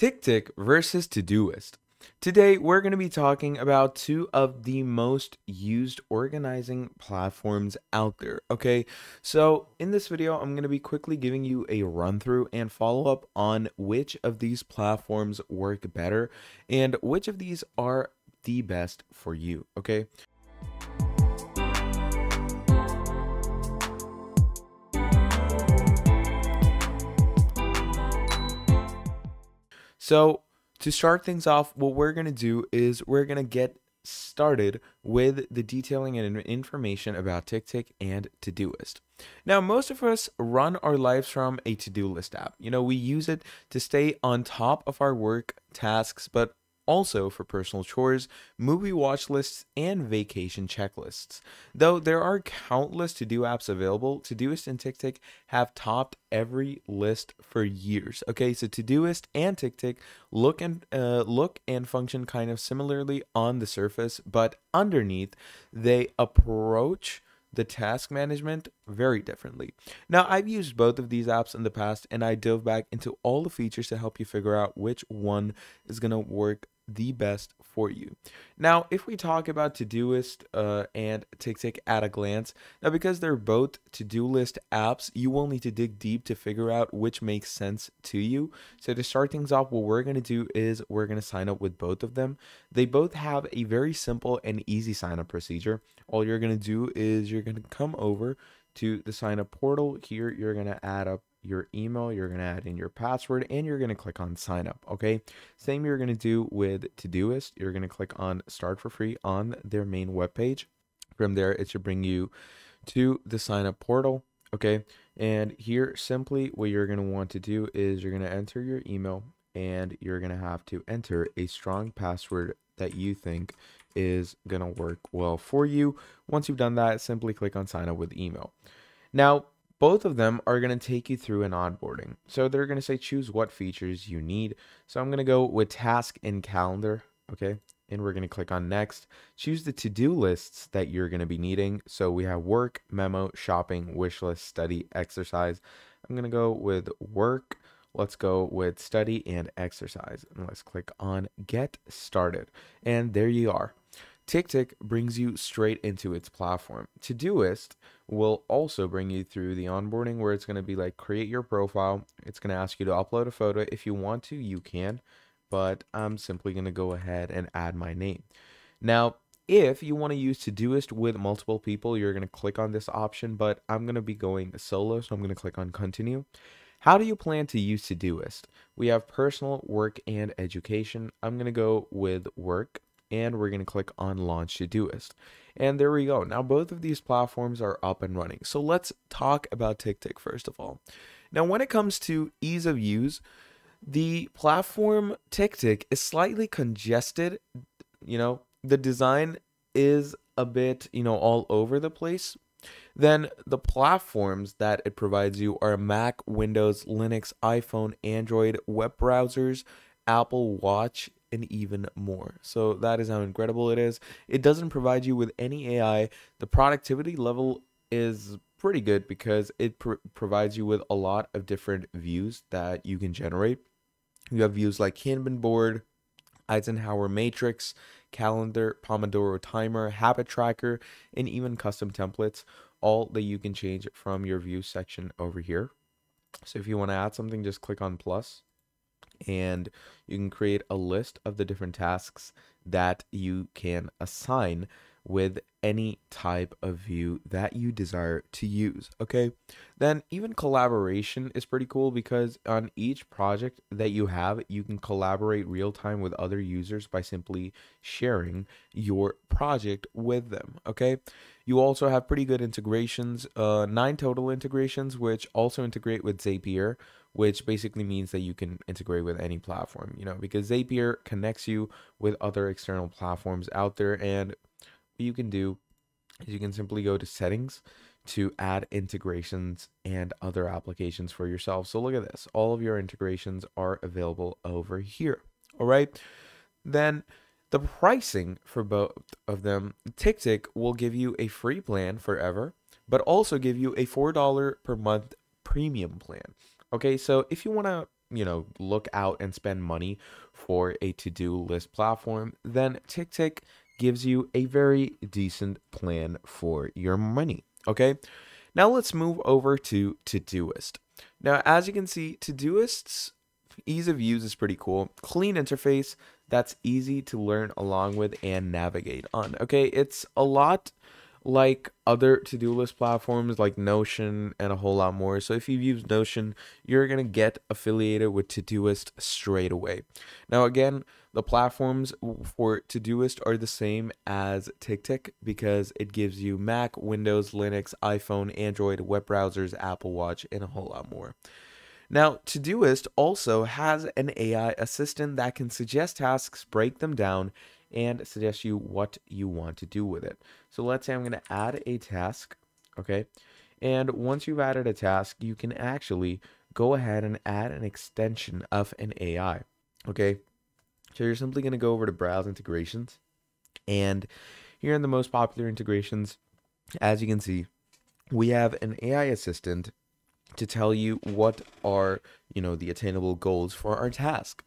TickTick versus Todoist. Today, we're going to be talking about two of the most used organizing platforms out there. Okay, so in this video, I'm going to be quickly giving you a run through and follow up on which of these platforms work better and which of these are the best for you. Okay, So to start things off, what we're going to do is we're going to get started with the detailing and information about TickTick and Todoist. Now, most of us run our lives from a to-do list app. You know, we use it to stay on top of our work tasks, but also for personal chores, movie watch lists, and vacation checklists. Though there are countless to do apps available, Todoist and TickTick have topped every list for years. Okay, so Todoist and TickTick look and uh, look and function kind of similarly on the surface, but underneath they approach the task management very differently. Now, I've used both of these apps in the past and I dove back into all the features to help you figure out which one is going to work the best for you. Now, if we talk about Todoist uh, and TickTick at a glance, now because they're both to-do list apps, you will need to dig deep to figure out which makes sense to you. So to start things off, what we're going to do is we're going to sign up with both of them. They both have a very simple and easy sign up procedure. All you're going to do is you're going to come over to the sign up portal. Here, you're going to add up your email, you're going to add in your password, and you're going to click on sign up. Okay. Same you're going to do with Todoist. You're going to click on start for free on their main webpage. From there, it should bring you to the sign up portal. Okay. And here, simply what you're going to want to do is you're going to enter your email and you're going to have to enter a strong password that you think is going to work well for you. Once you've done that, simply click on sign up with email. Now, both of them are going to take you through an onboarding. So they're going to say choose what features you need. So I'm going to go with task and calendar. Okay. And we're going to click on next. Choose the to-do lists that you're going to be needing. So we have work, memo, shopping, wish list, study, exercise. I'm going to go with work. Let's go with study and exercise. And let's click on get started. And there you are. TickTick brings you straight into its platform. Todoist will also bring you through the onboarding where it's going to be like create your profile. It's going to ask you to upload a photo. If you want to, you can, but I'm simply going to go ahead and add my name. Now, if you want to use Todoist with multiple people, you're going to click on this option, but I'm going to be going solo, so I'm going to click on continue. How do you plan to use Todoist? We have personal, work, and education. I'm going to go with work and we're going to click on launch Todoist. And there we go. Now both of these platforms are up and running. So let's talk about TickTick first of all. Now when it comes to ease of use, the platform TickTick is slightly congested. You know, the design is a bit, you know, all over the place. Then the platforms that it provides you are Mac, Windows, Linux, iPhone, Android, web browsers, Apple Watch, and even more. So that is how incredible it is. It doesn't provide you with any AI. The productivity level is pretty good because it pr provides you with a lot of different views that you can generate. You have views like Kanban board, Eisenhower matrix, calendar, Pomodoro timer, habit tracker, and even custom templates, all that you can change from your view section over here. So if you want to add something, just click on plus and you can create a list of the different tasks that you can assign with any type of view that you desire to use. Okay. Then even collaboration is pretty cool because on each project that you have, you can collaborate real time with other users by simply sharing your project with them. Okay. You also have pretty good integrations, uh, nine total integrations, which also integrate with Zapier, which basically means that you can integrate with any platform, you know, because Zapier connects you with other external platforms out there. And what you can do is you can simply go to settings to add integrations and other applications for yourself. So look at this. All of your integrations are available over here. All right. Then the pricing for both of them, TickTick will give you a free plan forever, but also give you a $4 per month premium plan. Okay, so if you want to you know, look out and spend money for a to-do list platform, then TickTick gives you a very decent plan for your money. Okay. Now let's move over to Todoist. Now, as you can see, Todoist's ease of use is pretty cool. Clean interface that's easy to learn along with and navigate on. Okay, it's a lot like other to-do list platforms like Notion and a whole lot more. So if you've used Notion, you're going to get affiliated with Todoist straight away. Now again, the platforms for Todoist are the same as TickTick because it gives you Mac, Windows, Linux, iPhone, Android, web browsers, Apple Watch, and a whole lot more. Now, Todoist also has an AI assistant that can suggest tasks, break them down, and suggest you what you want to do with it. So let's say I'm going to add a task, okay? And once you've added a task, you can actually go ahead and add an extension of an AI, okay? So you're simply going to go over to Browse Integrations. And here in the most popular integrations, as you can see, we have an AI assistant to tell you what are, you know, the attainable goals for our task.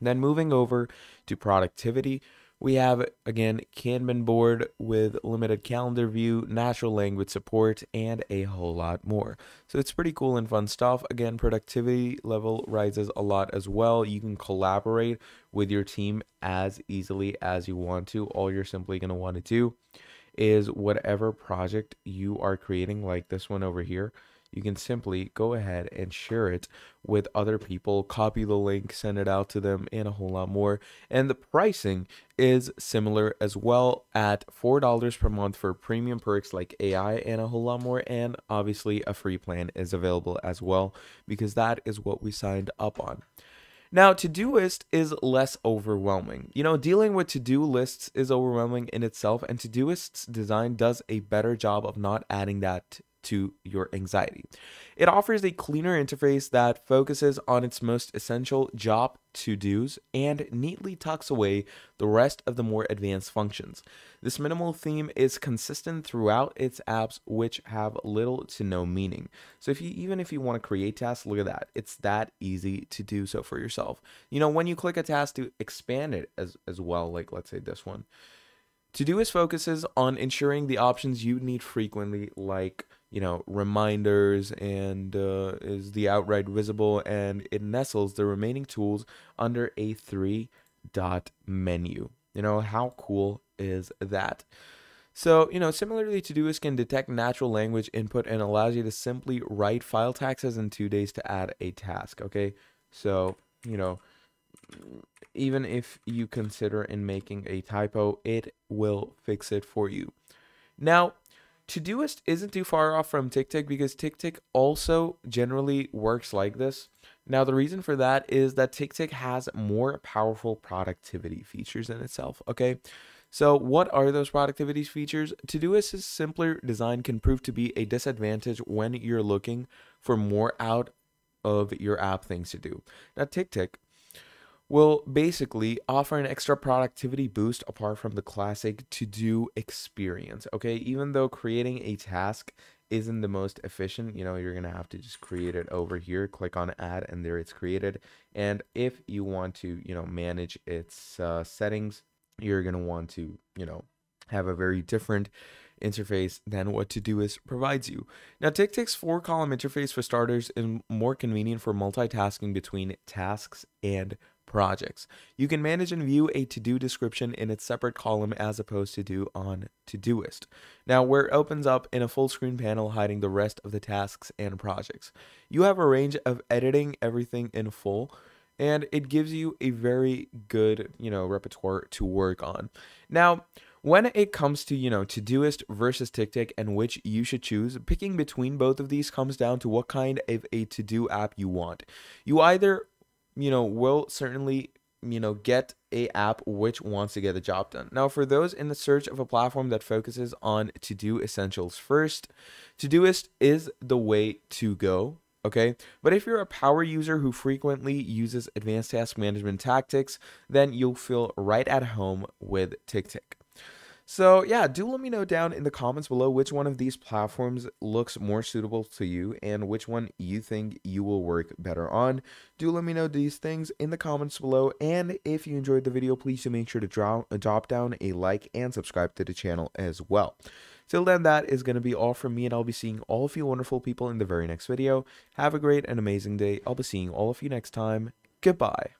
Then moving over to productivity, we have again Kanban board with limited calendar view, natural language support, and a whole lot more. So it's pretty cool and fun stuff. Again, productivity level rises a lot as well. You can collaborate with your team as easily as you want to. All you're simply going to want to do is whatever project you are creating, like this one over here, you can simply go ahead and share it with other people, copy the link, send it out to them, and a whole lot more. And the pricing is similar as well at $4 per month for premium perks like AI and a whole lot more. And obviously, a free plan is available as well because that is what we signed up on. Now, Todoist is less overwhelming. You know, dealing with to do lists is overwhelming in itself, and to Todoist's design does a better job of not adding that to your anxiety. It offers a cleaner interface that focuses on its most essential job to dos and neatly tucks away the rest of the more advanced functions. This minimal theme is consistent throughout its apps, which have little to no meaning. So, if you even if you want to create tasks, look at that. It's that easy to do so for yourself. You know, when you click a task to expand it as, as well, like let's say this one. Todoist focuses on ensuring the options you need frequently, like you know reminders and uh, is the outright visible and it nestles the remaining tools under a three dot menu. You know how cool is that? So you know similarly todoist can detect natural language input and allows you to simply write file taxes in two days to add a task okay? So you know even if you consider in making a typo it will fix it for you. Now Todoist isn't too far off from TickTick because TickTick also generally works like this. Now, the reason for that is that TickTick has more powerful productivity features in itself. Okay. So, what are those productivity features? Todoist's simpler design can prove to be a disadvantage when you're looking for more out of your app things to do. Now, TickTick will basically offer an extra productivity boost apart from the classic to do experience. Okay, even though creating a task isn't the most efficient, you know, you're gonna have to just create it over here, click on add, and there it's created. And if you want to, you know, manage its uh, settings, you're gonna want to, you know, have a very different interface than what Todoist provides you. Now, TickTick's four column interface for starters is more convenient for multitasking between tasks and projects. You can manage and view a to-do description in its separate column as opposed to do on Todoist. Now, where it opens up in a full screen panel hiding the rest of the tasks and projects. You have a range of editing everything in full and it gives you a very good, you know, repertoire to work on. Now, when it comes to, you know, Todoist versus TickTick and which you should choose, picking between both of these comes down to what kind of a to-do app you want. You either you know, will certainly, you know, get a app which wants to get the job done. Now, for those in the search of a platform that focuses on to-do essentials first, Todoist is the way to go. Okay, but if you're a power user who frequently uses advanced task management tactics, then you'll feel right at home with TickTick. So, yeah, do let me know down in the comments below which one of these platforms looks more suitable to you and which one you think you will work better on. Do let me know these things in the comments below. And if you enjoyed the video, please do make sure to drop, drop down a like and subscribe to the channel as well. Till then, that is going to be all from me, and I'll be seeing all of you wonderful people in the very next video. Have a great and amazing day. I'll be seeing all of you next time. Goodbye.